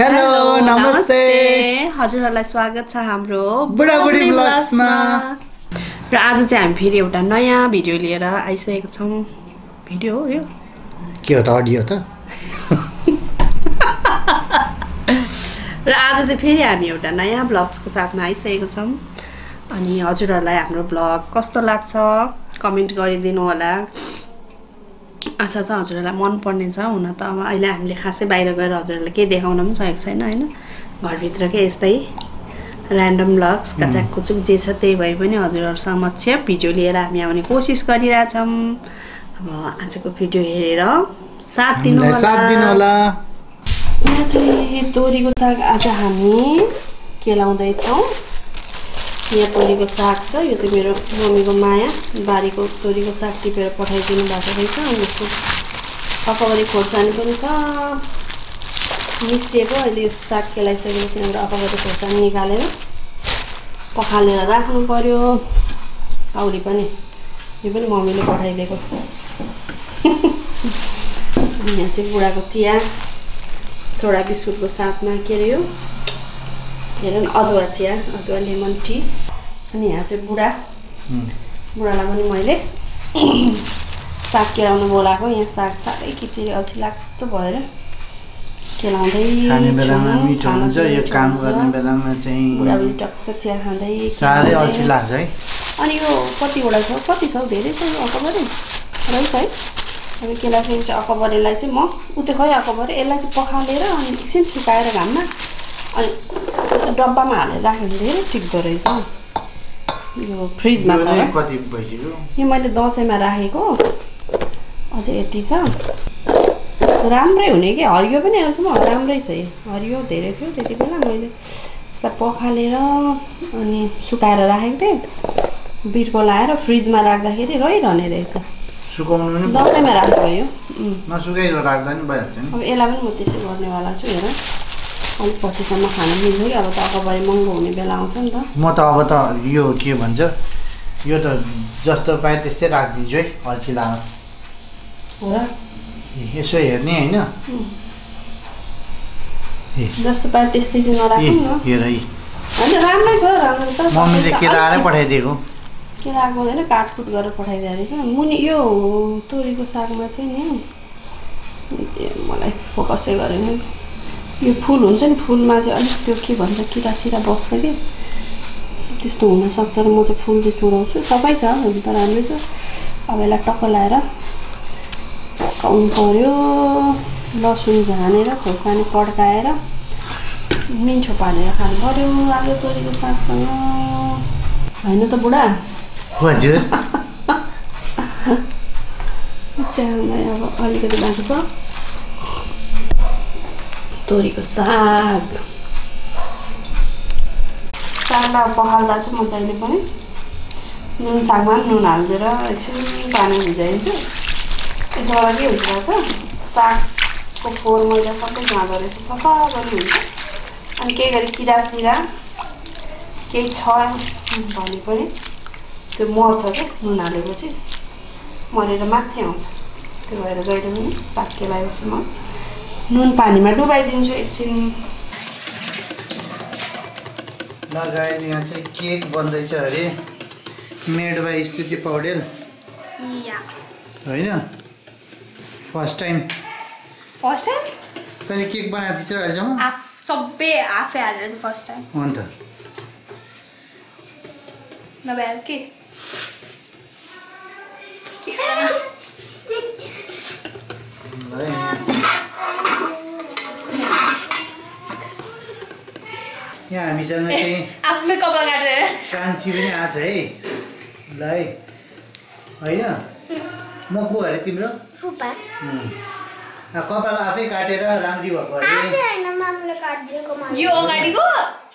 Hello नमस्ते हजुरहरूलाई स्वागत छ हाम्रो बुढाबुढी। ब्लग्समा। र आज चाहिँ हामी फेरि एउटा नयाँ भिडियो लिएर आइसकेको छौँ। भिडियो हो यो। के हो त अडियो त? र आज चाहिँ फेरि हामी एउटा नयाँ ब्लग्सको साथमा आइसकेको छौँ। अनि हजुरहरूलाई हाम्रो ब्लग कस्तो लाग्छ कमेन्ट गरिदिनु होला। आशा छ हजुरहरूलाई मनपर्ने छ हुन त अब अहिले हामीले खासै बाहिर गएर हजुरहरूलाई केही देखाउन पनि सकेको छैन होइन? घरभित्रकै यस्तै ऱ्यान्डम ब्लग्स कचाक कुचुक जे छ त्यही भए पनि हजुरहरू समक्ष भिडियो लिएर हामी आउने कोसिस गरिरहेछौँ। अब आजको भिडियो हेरेर साथ दिनु साथ दिनु होला। यहाँ चाहिँ तोरीको साग आज हामी केलाउँदैछौँ। यहाँ तोरीको साग छ। यो चाहिँ मेरो मम्मीको माया। बारीको तोरीको साग टिपेर पठाइदिनु भएको रहेछ। अनि यसको अकबरी खोर्सानी पनि छ। मिसिएको। अहिले यो साग केलाइसकेपछि यहाँबाट अकबरी खोर्सानी निकालेर पखालेर राख्नु पर्यो। औली पनि। यो पनि मम्मीले पठाइदिएको। यहाँ चाहिँ बुढाको चिया। सोडा बिस्कुटको साथमा के अरे यो? हेर न अदुवा चिया। अदुवा लेमन टी। अनि यहाँ चाहिँ बुढा। बुढालाई पनि मैले साग केलाउनु बोलाएको। यहाँ साग साह्रै खिचडी अल्छी लाग्दो भएर केलाउँदै चाहिँ चाहिँ टक्क चिया खाँदै है। अनि यो कतिवटा छ? कति छ? हौ? धेरै छ यो अकबरे? रहेछ है। अब केलासकेपछि अकबरेलाई चाहिँ म उ त्यो खै अकबरे? यसलाई चाहिँ पखालेर अनि एकछिन सुकाएर घाममा अनि डब्बामा हालेर राख्यो भने धेरै टिक्दो रहेछ। यो फ्रिजमा यो त यो मैले दसैँमा राखेको। अझै यति छ। राम्रै हुने कि? हरियो पनि अहिलेसम्म राम्रै छ यो। हरियो धेरै थियो त्यति बेला। मैले यसलाई पखालेर अनि सुकाएर राखेको थिएँ। बिर्को लाएर फ्रिजमा राख्दाखेरि रहिरहने रहेछ। सुकाउनु दसैँमा राखेको यो अब यसलाई पनि म त्यसै गर्नेवाला छु हेर। अलिक पछिसम्म खान मिल्छ कि अब त अकबरी महँगो हुने बेला आउँछ नि त। म त अब त यो के भन्छ यो त जस्तो पाए त्यस्तै राखिदिन्छु है अल्छी लाग हो र? यसो हेर्ने होइन? जस्तो पायो त्यस्तै चाहिँ ए नराखौँ न। हेर होइन राम्रै छ राम्रो त मम्मीले चाहिँ- पठाइदिएको? केलाएको हुँदैन काटकुट गरेर पठाइदिएको रहेछ। मुनि यो तोरीको सागमा चाहिँ नि मलाई फोकसै गरेन। यो फुल हुन्छ नि फुलमा चाहिँ अलिक त्यो के भन्छ किरा सिरा बस्छ कि? त्यस्तो हुनसक्छ र म चाहिँ फुल चाहिँ चुडाउँछु। सबै छ हुनु त राम्रै छ। अब यसलाई टक्क लाएर पकाउनु पऱ्यो लसुन झानेर खोर्सानी पड्काएर मिठो पारेर खानु पऱ्यो आलु तोरीको सागसँग। होइन त बुढा? हजुर। च्याउलाई अब अलिकति बाँकी छ। तोरीको साग सागलाई पखाल्दा चाहिँ म जहिले पनि। नुन सागमा पनि नुन हालिदिएर एकछिन पानी भिजाइदिन्छु। त्यसो गर्दा के हुन्छ रहेछ सागको फोहोर मैला सबै जाँदो रहेछ सफा पनि हुन्छ। अनि केही गरी किरा सिरा केही छ भने पनि त्यो मर्छ क्या नुन हालेपछि मरेर माथि आउँछ। त्यो भएर जहिले पनि साग केलाएपछि म नुन पानीमा डुबाइदिन्छु एकछिन। लगाएर यहाँ चाहिँ केक बन्दैछ अरे। Made by Stuti Paudel. होइन? फर्स्ट टाइम फर्स्ट टाइम तैँले केक बनाएको थिएछ अहिलेसम्म? सबै आफै हालेर चाहिँ फर्स्ट टाइम अन्त। नभए के? ल यहाँ हामीसँग चाहिँ आफ्नै कपाल काटेर। कान्छी पनि आएको छ है। ल है होइन? म को अरे तिम्रो? कपाल आफै काटेर राम्री भएको अरे। यो अगाडिको?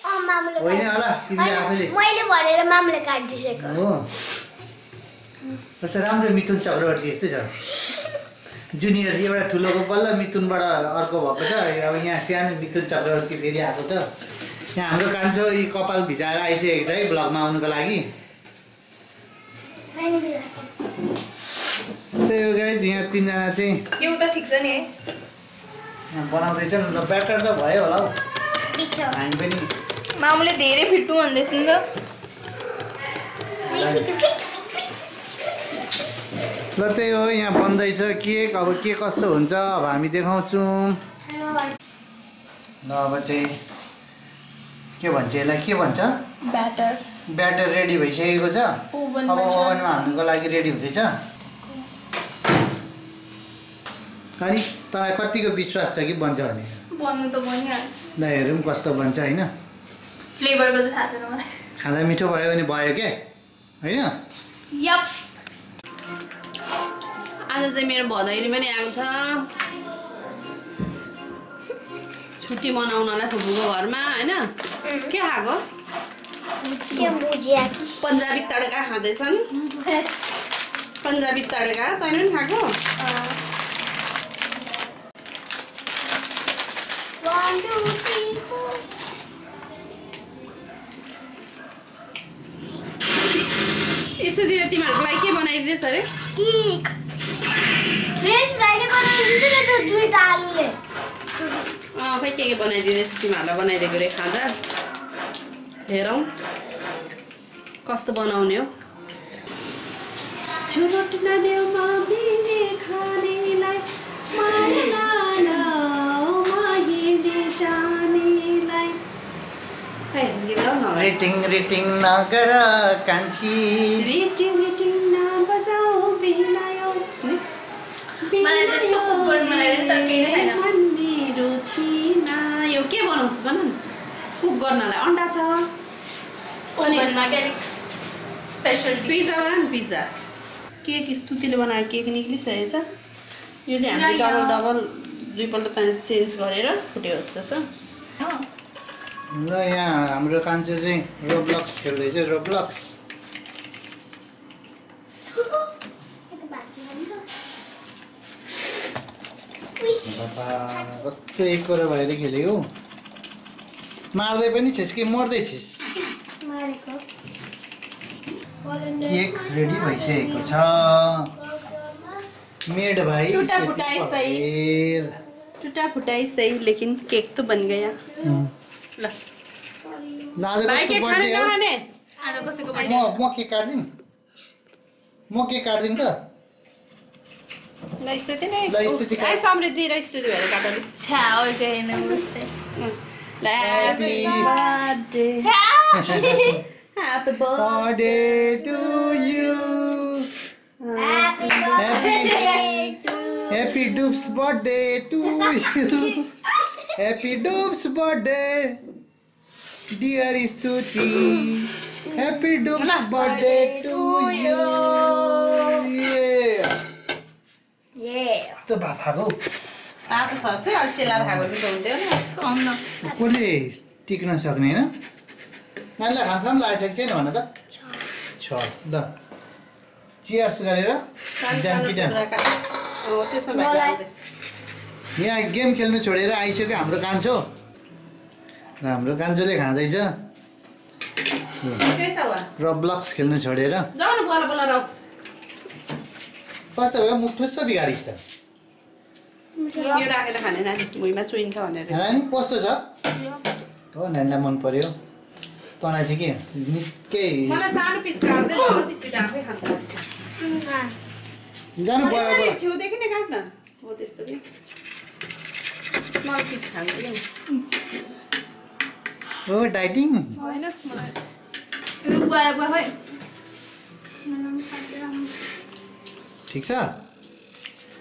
अँ मामुले होइन होला तिमीले आफैले। मैले भनेर मामुले काटिदिइसकेको हो। कस्तो राम्रो मिथुन चक्रवर्ती यस्तै छ। जुनियर एउटा ठुलोको बल्ल मिथुनबाट अर्को भएको छ। अब यहाँ सानो मिथुन चक्रवर्ती फेरि आएको छ। यहाँ हाम्रो कान्छो यी कपाल भिजाएर आइसकेको छ है ब्लगमा आउनुको लागि। त्यही हो गाइज यहाँ तिनजना चाहिँ यो त ठिक छ नि है। यहाँ बनाउँदैछ नि ल ब्याटर त भयो होला हौ। हामी पनि। मामुले धेरै फिट्टु भन्दैछ नि त। ल त्यही हो यहाँ बन्दैछ। केक अब के कस्तो हुन्छ अब हामी देखाउँछौँ। ल अब चाहिँ के भन्छ यसलाई? के भन्छ? ब्याटर ब्याटर रेडी भइसकेको छ। अब। ओभनमा हाल्नुको लागि रेडी हुँदैछ। अनि तँलाई कतिको विश्वास छ कि बन्छ भने? बन्नु त बनिहाल्छ। ल हेरौँ कस्तो बन्छ होइन? खाँदा मिठो भयो भने भयो के? होइन? यप आज चाहिँ मेरो भदैनी पनि आएको छ। छुट्टी मनाउनलाई फुपूको घरमा होइन? के खाएको? पन्जाबी तड्का खाँदैछन्। पन्जाबी तड्का तैँले पनि खाएको. यस्तोतिर तिमीहरूको लागि के बनाइदिँदैछ अरे फ्रेन्च फ्राइडे बनाउँदैछ नि त्यो दुईवटा आलुले। खै के के बनाइदिँदैछ तिमीहरूलाई बनाइदिएको रे खाँदा? हेरौँ। कस्तो बनाउने हो? रिटिङ रिटिङ नगर कान्छी। रिटिङ रिटिङ नबजाऊ बिनायो मलाई जस्तो कुक गर्नु मन लागेको छ तर केही नै छैन। छिनायो के बनाउँछु भन न? कुक गर्नलाई अन्डा छ। Special pizza pizza. केक स्तुतिले बनाएको केक निक्लिसकेको छ यो चाहिँ हामीले डबल या। डबल दुईपल्ट चेन्ज गरेर फुट्यो जस्तो। छ ल यहाँ हाम्रो कान्छो चाहिँ रोब्लक्स खेल्दैछ रोब्लक्स कस्तो एकरो भएर खेलेको मार्दै पनि छिस् कि मर्दै छिस्? केक रेडी भइसकेको छ। मेड भाइ छुट्टा स्तुति फुटाइ सही। टुटा फुटाई सही लेकिन केक तो बन गया। ल। भाइ के खाने आज कसैको म बर्थडे म केक काटिदिउँ? म केक काटिदिउँ त ल स्तुति नै ल, स्तुति काट। आइ समृद्धि र स्तुति भएर काटले छ्या अहिले हेर्नु बस्दै ल ह्यापी बर्थडे छ्या happy birthday to you Happy birthday. To happy डुब्स birthday to you happy डुब्स बर्थडे डियर स्तुति ह्याप्पी डुब्स बर्थडे टु यु Yeah. त भाफाको तातो छ है अलि सेलाएर खाएको पनि त हुन्थ्यो नि कसले टिक्न सक्ने होइन नानीलाई खान लागेको छैन भन त छ ल चियर्स गरेर। यहाँ गेम खेल्नु छोडेर आइसक्यो हाम्रो कान्छो र हाम्रो कान्छोले खाँदैछ र ब्लक्स खेल्नु छोडेर जाऊ न बोला बोला रौ कस्तो भयो मुख ठुस्स बिगारिस् त यो राखेर खाने नानी भुइँमा चुइन्छ भनेर नानी कस्तो छ हो नानीलाई मन पर्यो तँलाई चाहिँ के निकै सानो पिस जानु पर्यो छेउदेखि नै काट्न हो त्यस्तो कि स्मल पिस खान्छ कि हो डाइटिङ होइन मलाई त्यो बुवा बुवा खै ठिक छ?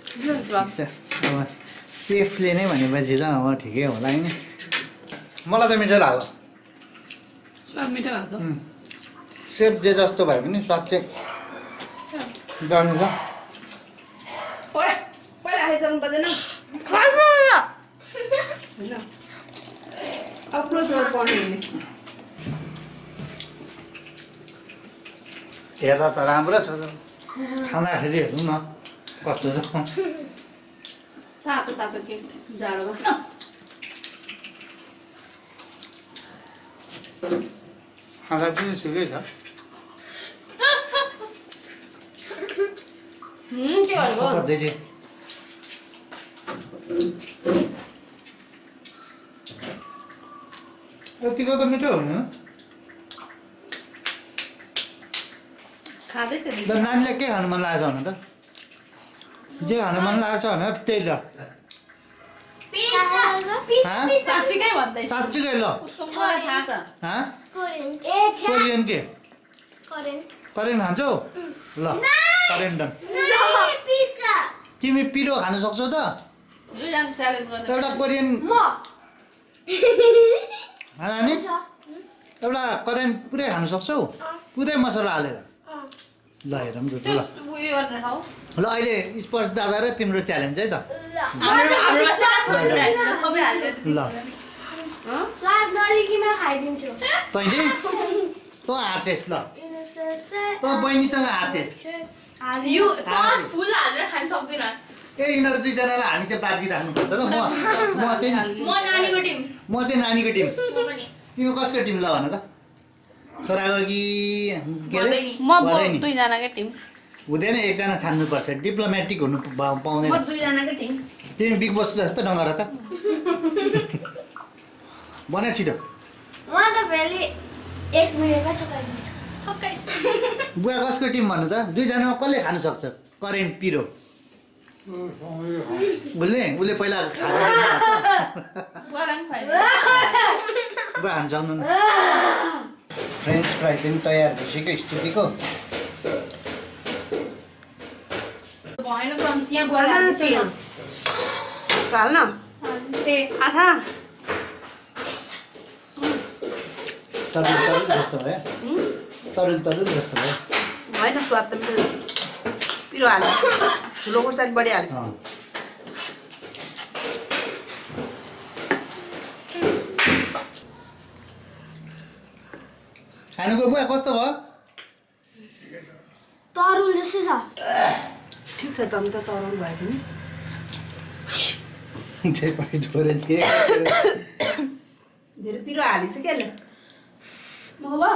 ठिक छ। अब सेफले नै भनेपछि त अब ठिकै होला नि मलाई त मिठो लाग्यो। स्वाद मिठो उम्. सेफ जे जस्तो भए पनि स्वाद चाहिँ गर्नु छ हेर्दा त राम्रो छ त। खाँदाखेरि हेरौँ न कस्तो छ तातो तातो के जाडोमा खाँदा पनि ठिकै छ यतिको त मिठो हुनु खाँदैछ नानीलाई के खानु मन लागेको छ भने त? जे खानु मन लागेको छ भने त्यही ल? साँच्चीकै ल। कोरियन के? करेन्ट खान्छौ? ल करेन्ट डन। पिज्जा। तिमी पिरो खानु सक्छौ त। दुईजना च्यालेन्ज गर्नु एउटा कोरियन नानी? एउटा करेन्ट पुरै खानु सक्छौ? पुरै मसला हालेर। ल हेरौँ ल। ल अहिले स्पर्श दादा र तिम्रो च्यालेन्ज है त। ल। तैँले? तँ हार्चेस ल। तँ बहिनीसँग हार्चेस ए यिनीहरू दुईजनालाई हामी चाहिँ बाजी राख्नुपर्छ ल। म म चाहिँ म नानीको टिम। म चाहिँ नानीको टिम। तिमी कसको टिम ल भन त। छोराको कि के अरे। दुईजनाकै टिम हुँदैन एकजना छान्नुपर्छ। डिप्लोमेटिक हुनु पाउँदैन। तिमी बिग बस जस्तो नगर त। बना छिटो। म त फेरि एक मिनटमा सकाइदिन्छु सकाइस बुवा कसको टिम भन्नु त? दुईजनामा कसले खानु सक्छ? करेन्ट पिरो। उसले उसले पहिला। बुवा खानु सक्नु फ्रेन्च फ्राई पनि तयार भइसक्यो यहाँ। हाल्न। आथा तरुल तरुल जस्तो भयो। तरुल तरुल जस्तो भयो। होइन स्वाद त पिरो हाल्यो ठुलो खुर्सानी बढी हाल्छ खानुको बुवा कस्तो भयो? तरुल जस्तो छ। ठिक छ त अन्त तरुल भयो पनि धेरै छोरे थिए। धेरै पिरो हालिस क्या यसले म भयो।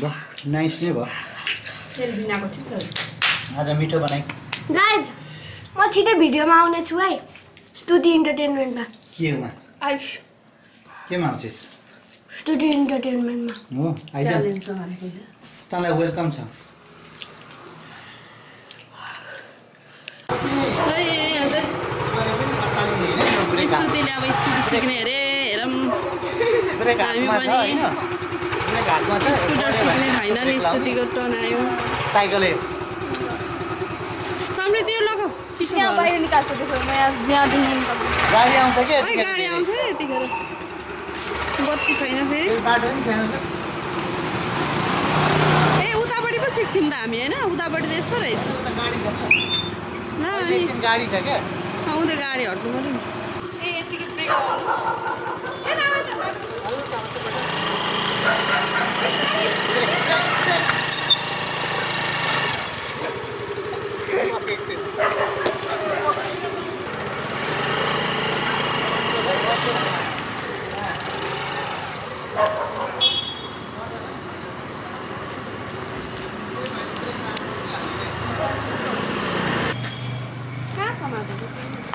ल नाइस नै भयो। तेल बिनाको ठिक छ। आज मिठो बनाइ। गाइज म छिटै भिडियोमा आउनेछु है। स्तुति इन्टरटेनमेन्टमा केमा? आइस केमा आउँछस् स्तुति इन्टरटेनमेन्टमा हो आइज। तँलाई वेलकम छ। स्तुतिले अब स्कुटी सिक्ने अरे हेरौँ। हामी पनि- स्कुटर सिक्ने फाइनल स्तुतिको टर्न आयो साइकलले समृद्धि यहाँ बाहिर निकाल्छु त्यसो म यहाँ यहाँदेखि गाडी आउँछ कि? खै गाडी आउँछ है यतिखेर बत्ती छैन फेरि। ए उतापट्टि पो सिक्थ्यौँ त हामी होइन? उतापट्टि त यस्तो रहेछ। उता गाडी छ क्या? आउँदै गाडी हट्नु पऱ्यो नि। ए यतिकै ब्रेक हाल्नु।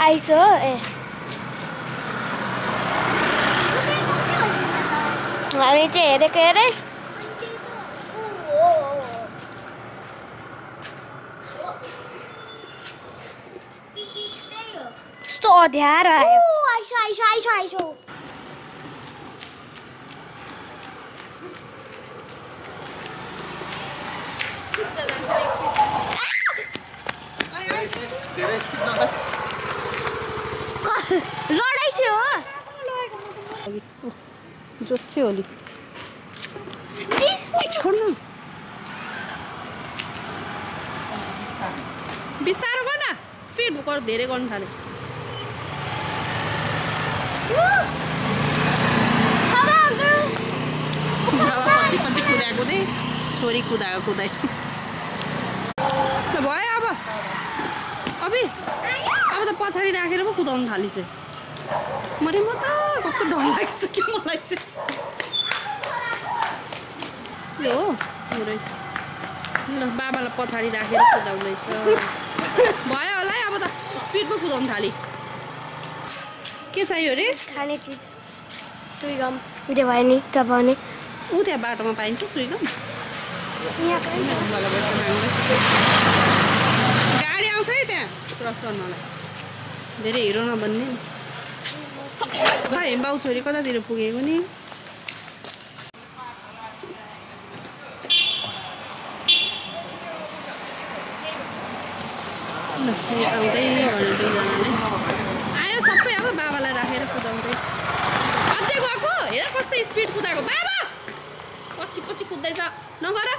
समातेको आइस ए हामी चाहिँ हेरेको हेरे कस्तो अध्यारो आयो आइसो आइसो आइसो आइसो लडाइसे हो। जोत्छे होली। छोड्नु। बिस्तारो गर न। स्पिड गर धेरै गर्नु थाल्यो। पछि पछि कुदाएको थिएँ छोरी कुदाएको कुदाइ ल भयो अब अबि अब त पछाडि राखेर पो कुदाउनु थालिस मरे म त कस्तो डर लागेको छ कि मलाई चाहिँ हो रहेछ ल बाबालाई पछाडि राखेर कुदाउँदैछ भयो होला है अब त स्पिड पो कुदाउनु थालेँ के चाहियो अरे खाने चिज दुई गम जे भयो नि चपाउने ऊ त्यहाँ बाटोमा पाइन्छ सुइगम। गाडी आउँछ है त्यहाँ क्रस गर्नलाई धेरै हिरो नबन्ने। खै बाउ छोरी कतातिर पुगेको नि? आउँदै दुईजनाले। आयो सबै अब बाबालाई राखेर कुदाउँदैछ अझै गएको? हेर कस्तो स्पिड कुदाएको। बाबा! पछि पछि कुद्दैछ। नगर।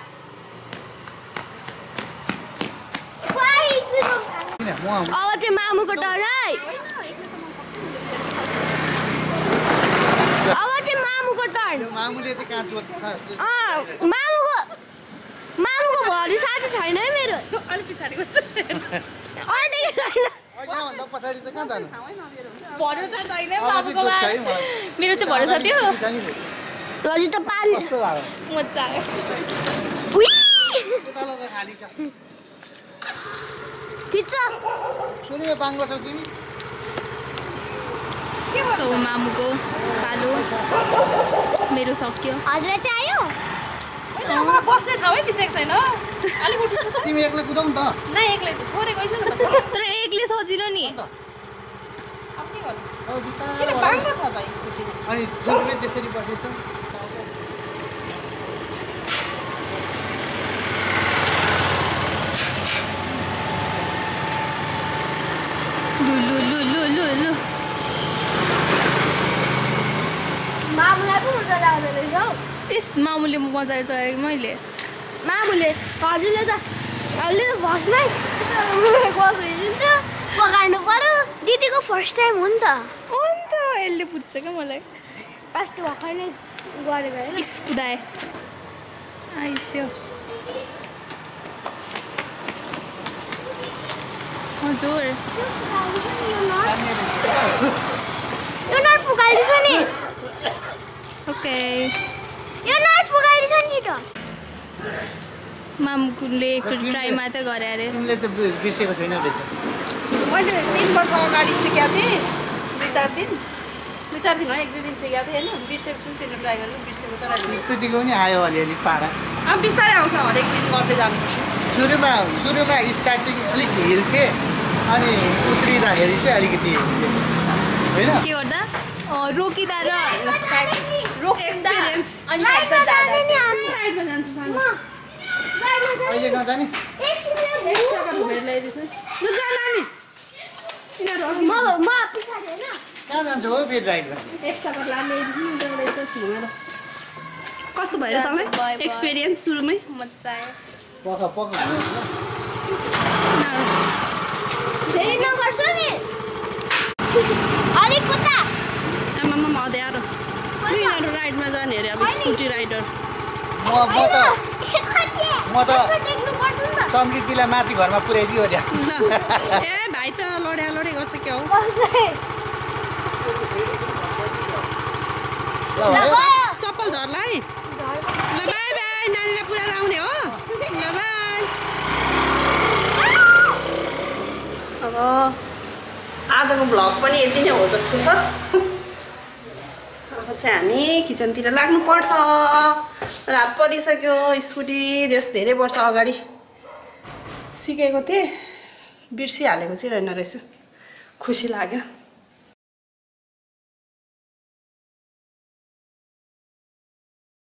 अब चाहिँ मामुको टर्न है अब चाहिँ मामुको टर्न मामुले चाहिँ कहाँ जोत्छ अँ मामुको मामुको भरि साथी छैन है मेरो। अलिक पछाडि मेरो चाहिँ भरोसा थियो। हजुर त पान मजा आयो। खाली छ खिच्छ सुरुमा बाङ गर्छौ तिमी सो मामुको पालो मेरो सक्यो हजुरलाई चाहिँ आयो मलाई बस्ने ठाउँ है दिसेको छैन तिमी एक्लै कुदाउ नि त न एक्लै न। तर एकले सजिलो नि अनि त्यसरी बसेछ लु लु लु लु लु लु हौ। त्यस मामुले मजाले चलाएको मैले। मामुले हजुरले त त फर्स्टमै त पकाउनु पर्यो। दिदीको फर्स्ट टाइम हो नि त। अन्त यसले बुझ्छ क्या मलाई। अस्ति भर्खर नै गरेको होइन। इस कुदाए आइस्यो। हजुर। यो नट नि। ओके यो नट फुकाइदिन्छ नि त। मामुले एकचोटि ट्राई मात्रै गरे अरे तिमीले त बिर्सेको छैन रहेछ। मैले तिन वर्ष अगाडि सिकेको थिएँ। दुई चार दिन। दुई चार दिन एक दुई दिन सिकेको थिएँ होइन। बिर्सेको छु सिक्नु ट्राई गरेको बिर्सेको तर स्तुतिको पनि आयो अलिअलि पारा। अब बिस्तारै आउँछ हरेक दिन गर्दै जानुपर्छ। सुरुमा सुरुमा स्टार्टिङ अलिक हिल्छे अनि उत्रिँदाखेरि चाहिँ अलिकति होइन? के गर्दा? रोकिँदा र रोक्दा. अनि साइडमा जान्छु सानो अहिले नजाने कहाँ जान्छ हो फेरि राइडमा कस्तो भयो तपाईँ। एक्सपिरियन्स सुरुमै मजा आयो पख पख अलिक आमामा यिनीहरू राइडमा जाने अरे अब स्कुटी राइडर म त समृद्धिलाई माथि घरमा पुऱ्याइदियो अरे ल। ए भाइ त लड्या लडे गर्छ क्या हो? चप्पल झर्ला है ल बाई बाई नानीलाई पुऱ्याएर आउने हो। ल बाई। अब आजको भ्लग पनि यति नै हो जस्तो छ। चाहिँ हामी किचनतिर लाग्नुपर्छ। रात परिसक्यो स्कुटी जस धेरै वर्ष अगाडि सिकेको थिएँ बिर्सिहालेको चाहिँ रहेन रहेछ। खुसी लाग्यो।